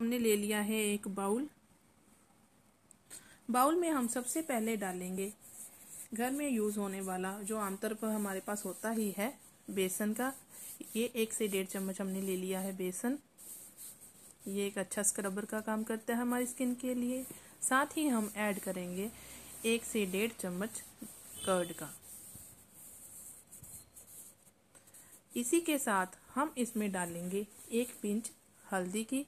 हमने ले लिया है एक बाउल। बाउल में हम सबसे पहले डालेंगे घर में यूज़ होने वाला, जो आमतौर पर हमारे पास होता ही है, बेसन का। ये एक से डेढ़ चम्मच हमने ले लिया है बेसन। ये एक अच्छा स्क्रबर का काम करता है हमारी स्किन के लिए। साथ ही हम ऐड करेंगे एक से डेढ़ चम्मच कर्ड का। इसी के साथ हम इसमें डालेंगे एक पिंच हल्दी की।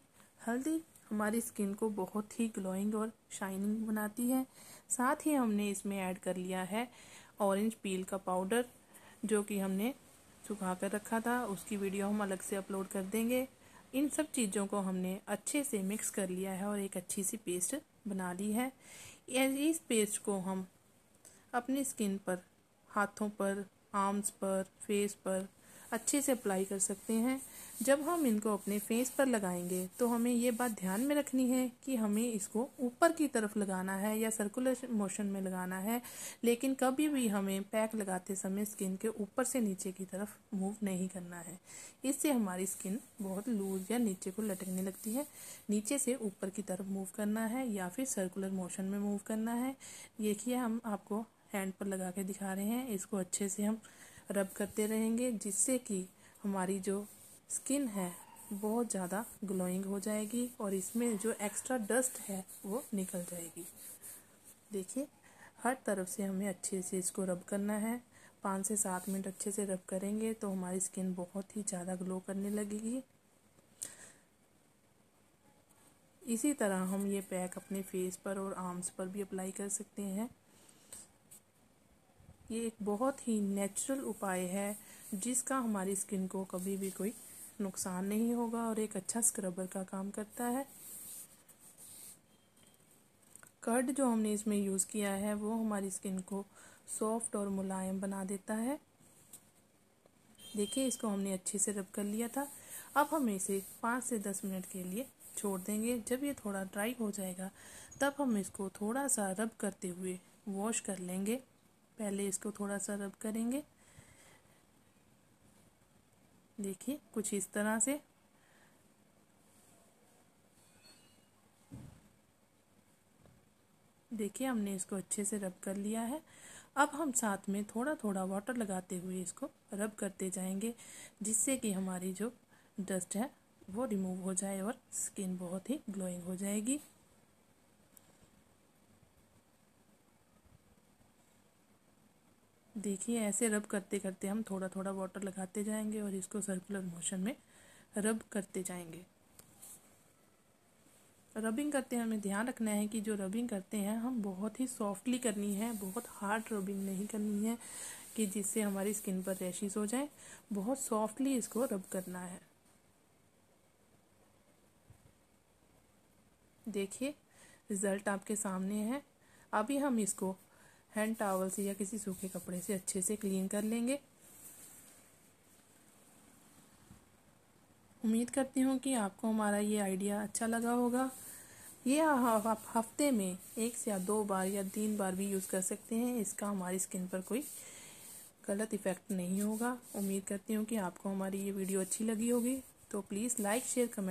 हल्दी हमारी स्किन को बहुत ही ग्लोइंग और शाइनिंग बनाती है। साथ ही हमने इसमें ऐड कर लिया है ऑरेंज पील का पाउडर जो कि हमने सुखा कर रखा था। उसकी वीडियो हम अलग से अपलोड कर देंगे। इन सब चीज़ों को हमने अच्छे से मिक्स कर लिया है और एक अच्छी सी पेस्ट बना ली है। इस पेस्ट को हम अपनी स्किन पर, हाथों पर आर्म्स पर फेस पर अच्छे से अप्लाई कर सकते हैं। जब हम इनको अपने फेस पर लगाएँगे तो हमें ये बात ध्यान में रखनी है कि हमें इसको ऊपर की तरफ़ लगाना है या सर्कुलर मोशन में लगाना है। लेकिन कभी भी हमें पैक लगाते समय स्किन के ऊपर से नीचे की तरफ़ मूव नहीं करना है। इससे हमारी स्किन बहुत लूज या नीचे को लटकने लगती है। नीचे से ऊपर की तरफ़ मूव करना है या फिर सर्कुलर मोशन में मूव करना है। देखिए, हम आपको हैंड पर लगा के दिखा रहे हैं। इसको अच्छे से हम रब करते रहेंगे, जिससे कि हमारी जो स्किन है, बहुत ज़्यादा ग्लोइंग हो जाएगी और इसमें जो एक्स्ट्रा डस्ट है, वो निकल जाएगी। देखिए, हर तरफ़ से हमें अच्छे से इसको रब करना है। पाँच से सात मिनट अच्छे से रब करेंगे तो हमारी स्किन बहुत ही ज़्यादा ग्लो करने लगेगी। इसी तरह हम ये पैक अपने फेस पर और आर्म्स पर भी अप्लाई कर सकते हैं। ये एक बहुत ही नेचुरल उपाय है, जिसका हमारी स्किन को कभी भी कोई नुकसान नहीं होगा और एक अच्छा स्क्रबर का काम करता है। कर्ड जो हमने इसमें यूज़ किया है, वो हमारी स्किन को सॉफ्ट और मुलायम बना देता है। देखिए, इसको हमने अच्छे से रब कर लिया था। अब हम इसे पाँच से दस मिनट के लिए छोड़ देंगे। जब ये थोड़ा ड्राई हो जाएगा, तब हम इसको थोड़ा सा रब करते हुए वॉश कर लेंगे। पहले इसको थोड़ा सा रब करेंगे। देखिए, कुछ इस तरह से। देखिए, हमने इसको अच्छे से रब कर लिया है। अब हम साथ में थोड़ा थोड़ा वाटर लगाते हुए इसको रब करते जाएँगे, जिससे कि हमारी जो डस्ट है, वो रिमूव हो जाए और स्किन बहुत ही ग्लोइंग हो जाएगी। देखिए, ऐसे रब करते करते हम थोड़ा थोड़ा वाटर लगाते जाएँगे और इसको सर्कुलर मोशन में रब करते जाएँगे। रबिंग करते हमें ध्यान रखना है कि जो रबिंग करते हैं, हम बहुत ही सॉफ्टली करनी है, बहुत हार्ड रबिंग नहीं करनी है कि जिससे हमारी स्किन पर रैशेस हो जाए। बहुत सॉफ्टली इसको रब करना है। देखिए रिज़ल्ट आपके सामने है। अभी हम इसको हैंड टावल से या किसी सूखे कपड़े से अच्छे से क्लीन कर लेंगे। उम्मीद करती हूँ कि आपको हमारा ये आइडिया अच्छा लगा होगा। ये आप हफ़्ते में एक से या दो बार या तीन बार भी यूज़ कर सकते हैं। इसका हमारी स्किन पर कोई गलत इफ़ेक्ट नहीं होगा। उम्मीद करती हूँ कि आपको हमारी ये वीडियो अच्छी लगी होगी। तो प्लीज़ लाइक शेयर कमेंट